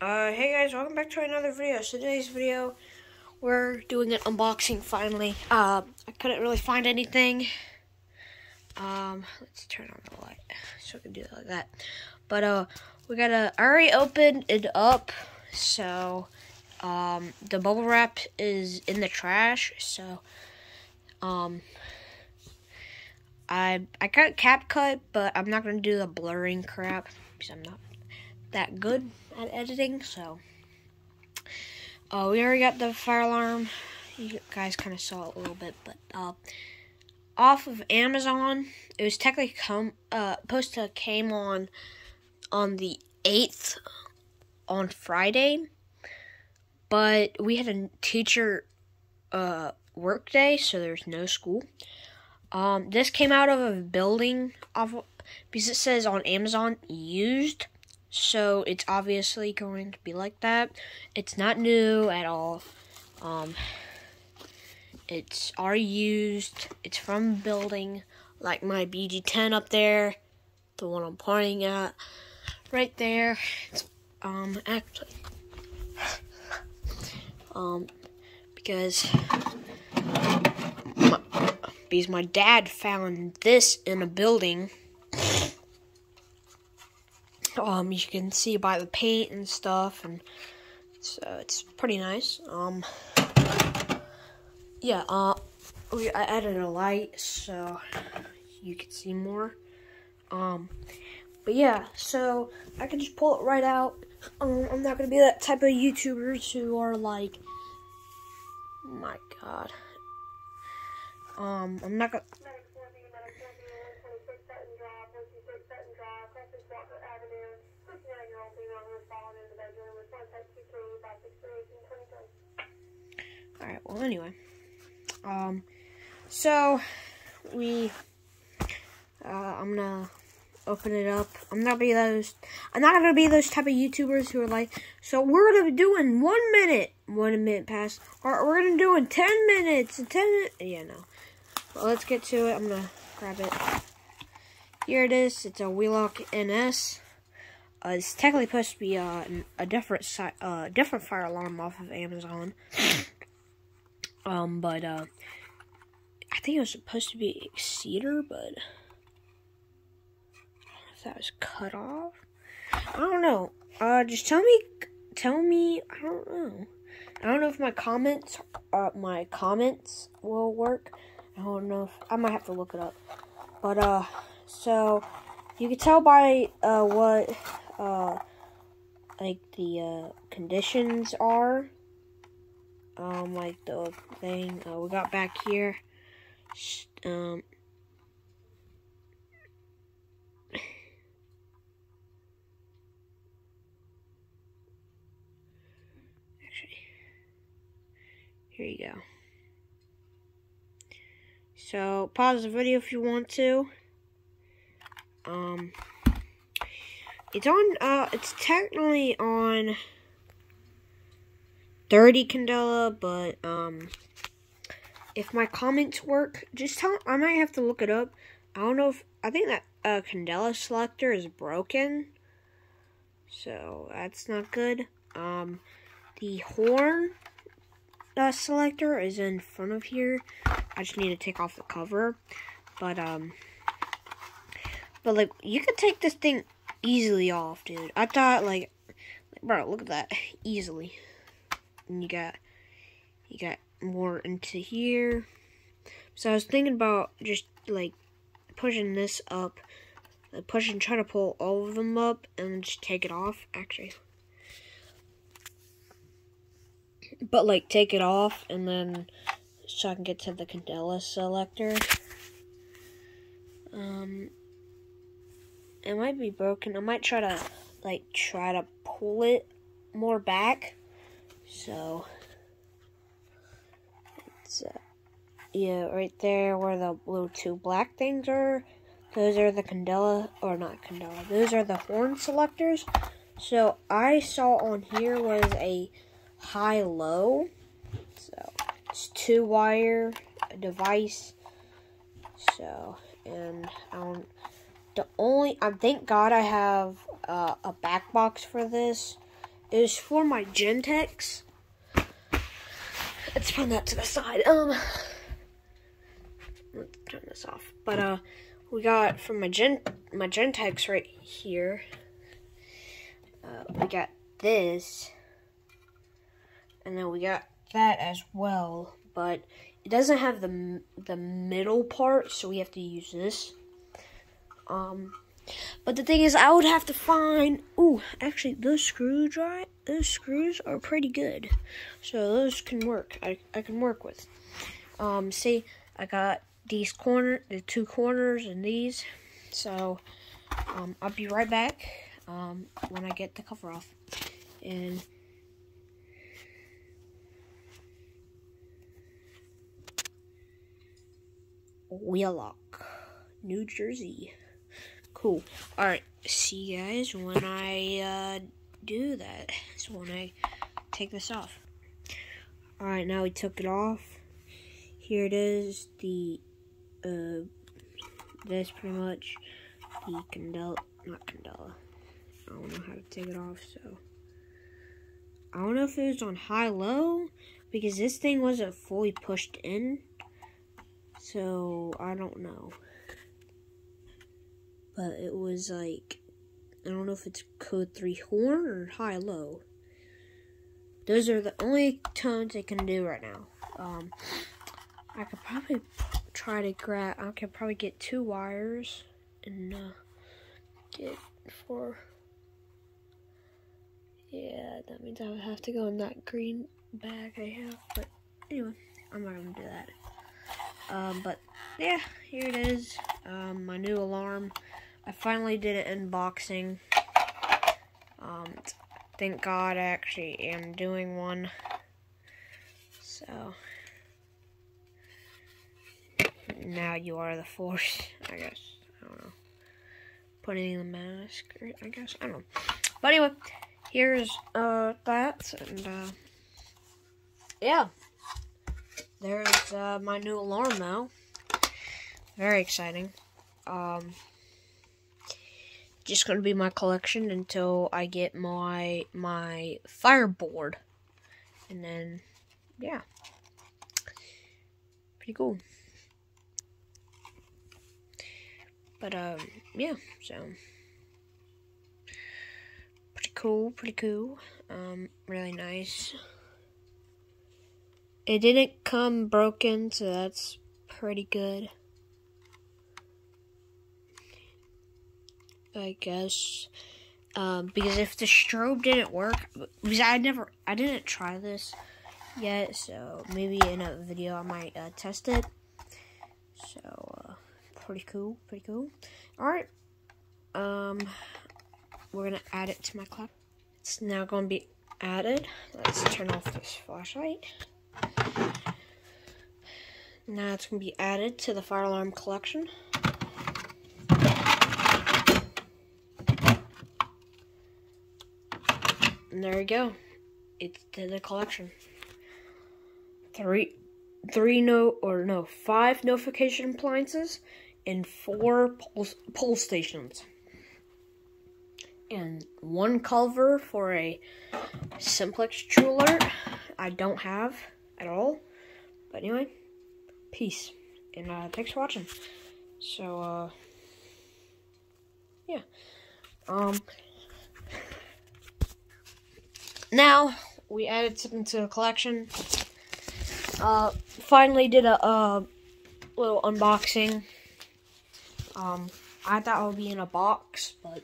Uh, hey guys, welcome back to another video. So today's video, we're doing an unboxing finally. Uh, I couldn't really find anything. Um, let's turn on the light so I can do it like that. But, uh, we gotta, already opened it up, so, um, the bubble wrap is in the trash, so, um, I, I got CapCut, but I'm not gonna do the blurring crap, because I'm not that good at editing, so. Uh, we already got the fire alarm. You guys kind of saw it a little bit, but uh, off of Amazon, it was technically come uh supposed to came on on the eighth on Friday, but we had a teacher uh work day, so there's no school. Um, this came out of a building off because it says on Amazon used. So it's obviously going to be like that. It's not new at all. Um, it's already used. It's from building like my BG10 up there, the one I'm pointing at, right there. It's um actually um because my, because my dad found this in a building um, you can see by the paint and stuff, and so it's pretty nice. Um, yeah, uh, we I added a light so you can see more. Um, but yeah, so I can just pull it right out. Um, I'm not gonna be that type of YouTubers who are like, my God. Um, I'm not gonna. Alright, well, anyway. Um, so, we, uh, I'm gonna open it up. I'm not be those, I'm not gonna be those type of YouTubers who are like, so we're gonna be doing one minute, one minute pass, or we're gonna do in 10 minutes, and 10 minutes, yeah, no. Well, let's get to it. I'm gonna grab it. Here it is. It's a Wheelock NS. Uh, it's technically supposed to be uh, a different si uh, different fire alarm off of Amazon. Um, but, uh, I think it was supposed to be Cedar, but if that was cut off. I don't know. Uh, just tell me, tell me, I don't know. I don't know if my comments, uh, my comments will work. I don't know if, I might have to look it up. But, uh, so, you can tell by, uh, what, uh, like, the, uh, conditions are um, like the thing uh, we got back here. Um, actually, here you go. So pause the video if you want to. Um, it's on. Uh, it's technically on. 30 Candela, but um, if my comments work, just tell. I might have to look it up. I don't know if I think that uh, Candela selector is broken, so that's not good. Um, the horn uh, selector is in front of here. I just need to take off the cover, but um, but like you could take this thing easily off, dude. I thought like bro, look at that, easily and you got you got more into here. So I was thinking about just like pushing this up, like pushing, trying to pull all of them up, and then just take it off. Actually, but like take it off, and then so I can get to the Candela selector. Um, it might be broken. I might try to like try to pull it more back so, it's, uh, yeah, right there where the blue two black things are, those are the Candela, or not Candela, those are the horn selectors. So, I saw on here was a high-low, so, it's two-wire device, so, and I don't, the only, I thank God I have uh, a back box for this, Was for my Gentex. Let's put that to the side. Um, let's turn this off. But uh, we got from my Gen my Gentex right here. Uh, we got this, and then we got that as well. But it doesn't have the the middle part, so we have to use this. Um, but the thing is, I would have to find. Ooh, actually, those screw dry. Those screws are pretty good, so those can work. I I can work with. Um, see, I got these corner, the two corners, and these. So, um, I'll be right back. Um, when I get the cover off, and. Wheelock, New Jersey. Cool. Alright, see you guys when I uh, do that. So when I take this off. Alright, now we took it off. Here it is, the, uh, this pretty much, the Candela, not Candela. I don't know how to take it off, so. I don't know if it was on high-low, because this thing wasn't fully pushed in. So, I don't know. But it was like, I don't know if it's code 3 horn or high low. Those are the only tones I can do right now. Um, I could probably try to grab, I could probably get two wires and uh, get four. Yeah, that means I would have to go in that green bag I have. But anyway, I'm not to do that. Um, but yeah, here it is. Um, my new alarm. I finally did an unboxing. Um, thank God I actually am doing one. So now you are the force, I guess. I don't know. Putting in the mask, I guess. I don't know. But anyway, here's uh that and uh yeah there's uh, my new alarm now. Very exciting. Um, just gonna be my collection until I get my my fireboard, and then yeah, pretty cool. But um, yeah, so pretty cool, pretty cool. Um, really nice. It didn't come broken, so that's pretty good. I guess. Um, because if the strobe didn't work, because I never, I didn't try this yet, so maybe in a video I might uh, test it. So, uh, pretty cool, pretty cool. Alright, um, we're gonna add it to my clock. It's now gonna be added. Let's turn off this flashlight. Now it's to be added to the fire alarm collection. And there you go. It's to the collection. Three, three no, or no, five notification appliances and four pull, stations. And one cover for a Simplex TrueAlert I don't have at all. But anyway, peace. And uh, thanks for watching. So, uh, yeah. Um, now, we added something to the collection. Uh, finally did a, a little unboxing. Um, I thought it would be in a box, but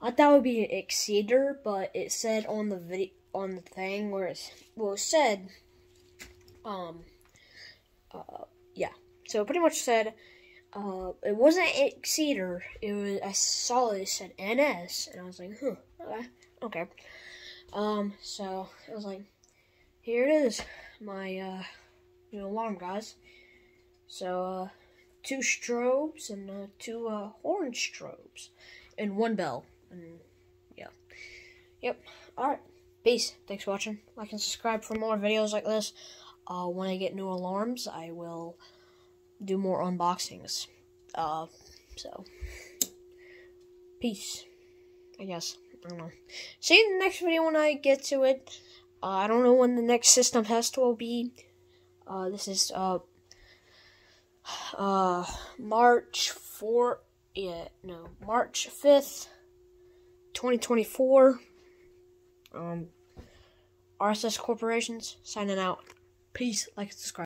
I thought it would be an Exceder, but it said on the video on the thing where it's well it said um uh yeah so pretty much said uh it wasn't Exceder it was I saw it said NS and I was like huh okay okay um so it was like here it is my uh new alarm guys so uh two strobes and uh, two uh orange strobes and one bell and yeah yep all right Peace. Thanks for watching. Like and subscribe for more videos like this. Uh, when I get new alarms, I will do more unboxings. Uh, so, peace. I guess. I don't know. See you in the next video when I get to it. Uh, I don't know when the next system test will be. Uh, this is uh, uh, March 4, yeah, no, March 5th, 2024. Um, RSS Corporations signing out. Peace, like, subscribe.